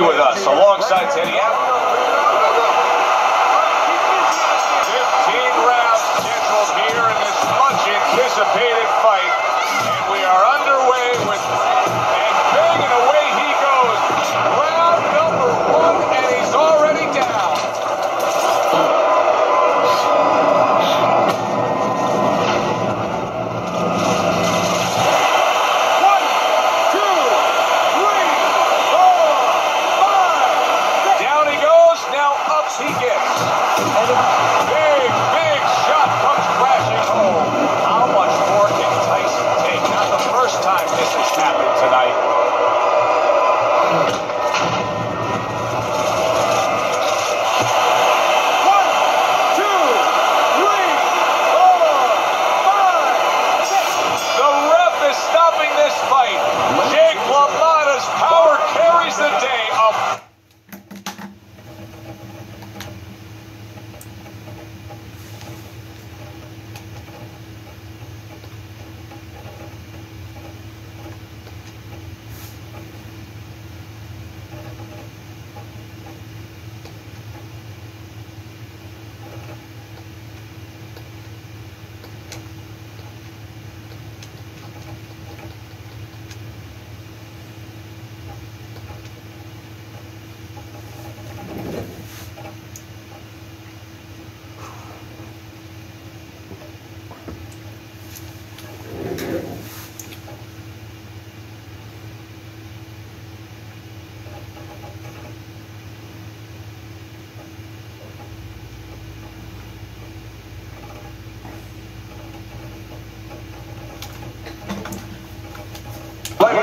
with us alongside Teddy.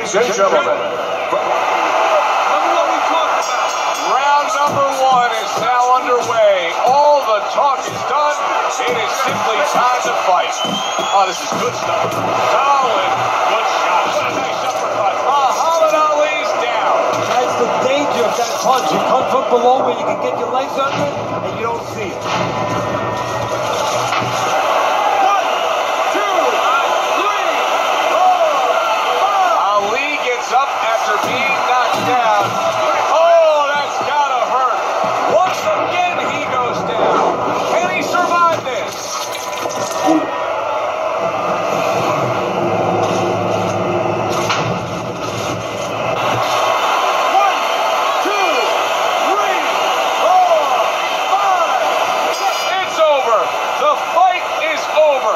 Ladies and gentlemen, round number one is now underway. All the talk is done. It is simply time to fight. Oh, this is good stuff. Solid, good shot. What a nice uppercut. Muhammad Ali's down. That's the danger of that punch. You come from below where you can get your legs under it, and you don't see it. One, two, three, four, five. Ali gets up after being knocked down. Oh, that's gotta hurt. Once again, he goes down. Can he survive this? One, two, three, four, five, six. It's over. The fight is over.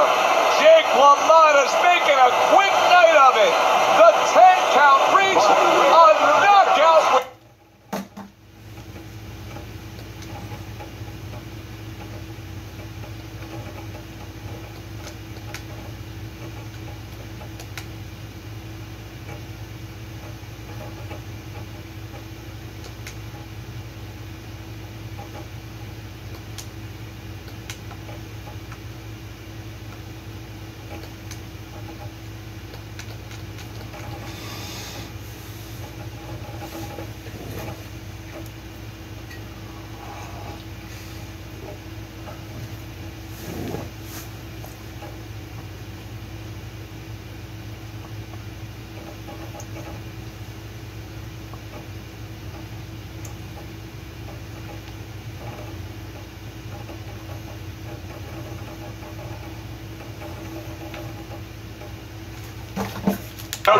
Jake LaMotta's making a quick night of it. The 10 count reached a knockout win. No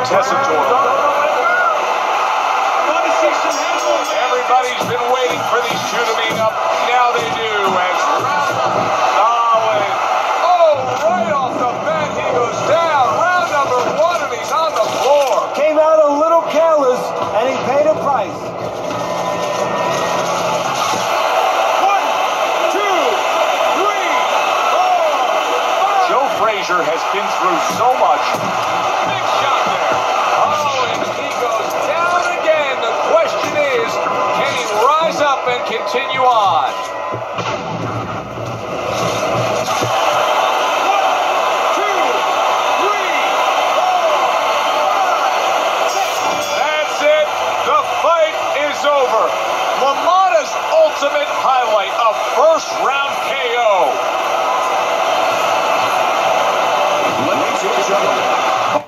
Tessitore. Everybody's been waiting for these two to meet up. Joe has been through so much. Big shot there. Oh, and he goes down again. The question is, can he rise up and continue on? One, two, three, four, five, six. That's it. The fight is over. LaMotta's ultimate highlight, a first round KO. Ladies and gentlemen,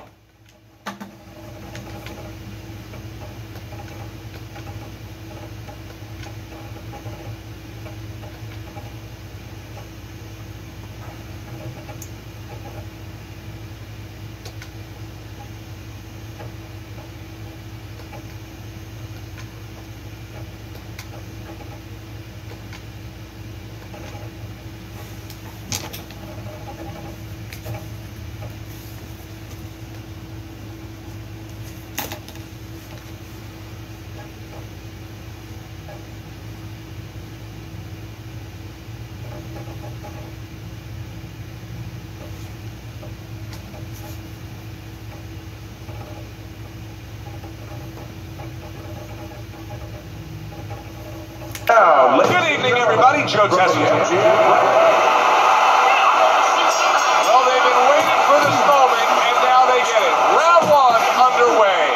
Good evening, everybody. Joe Tessitore. Well, they've been waiting for this moment, and now they get it. Round one underway.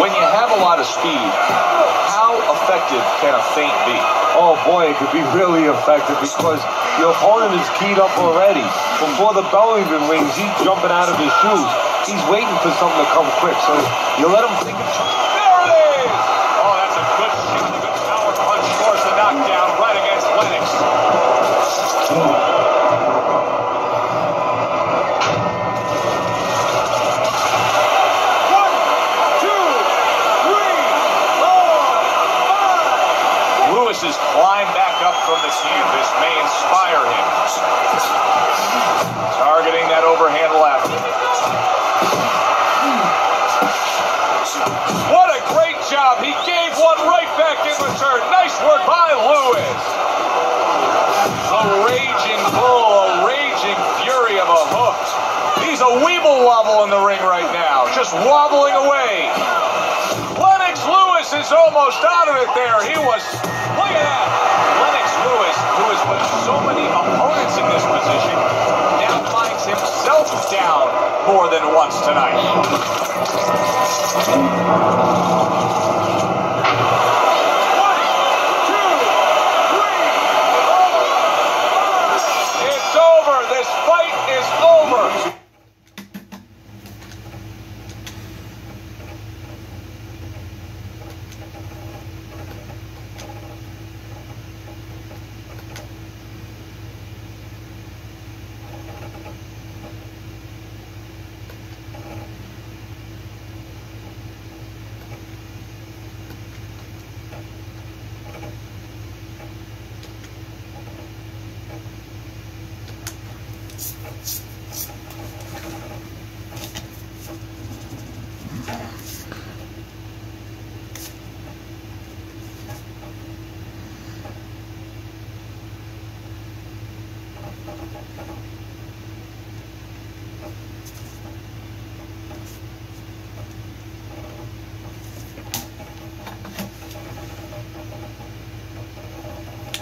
When you have a lot of speed, how effective can a feint be? Oh boy, it could be really effective because your opponent is keyed up already. Before the bell even rings, he's jumping out of his shoes. He's waiting for something to come quick. So you let him think it's There What a great job. He gave one right back in return. Nice work by Lewis. A raging bull, a raging fury of a hook. He's a weeble wobble in the ring right now, just wobbling away. Lennox Lewis is almost out of it there. He was, look at that. Lennox Lewis, who has put so many opponents in this position, himself down more than once tonight. One, two, three, four, five. It's over. This fight is over.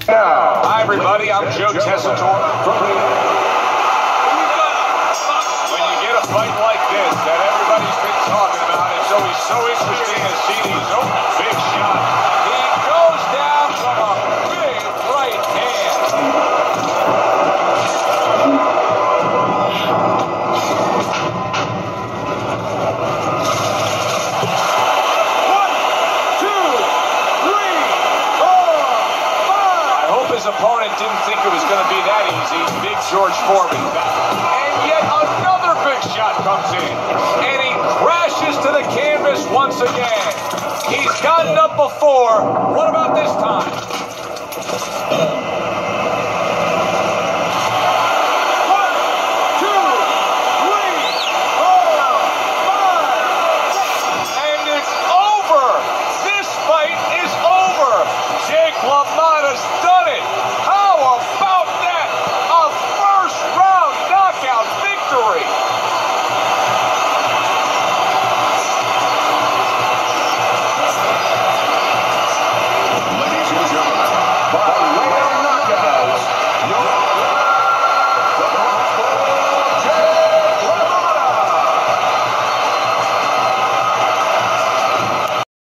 Hi, everybody. I'm Joe Tessitore. When you get a fight like this that everybody's been talking about, it's always so interesting to see these opponent didn't think it was going to be that easy. Big George Foreman. And yet another big shot comes in. And he crashes to the canvas once again. He's gotten up before. What about this time?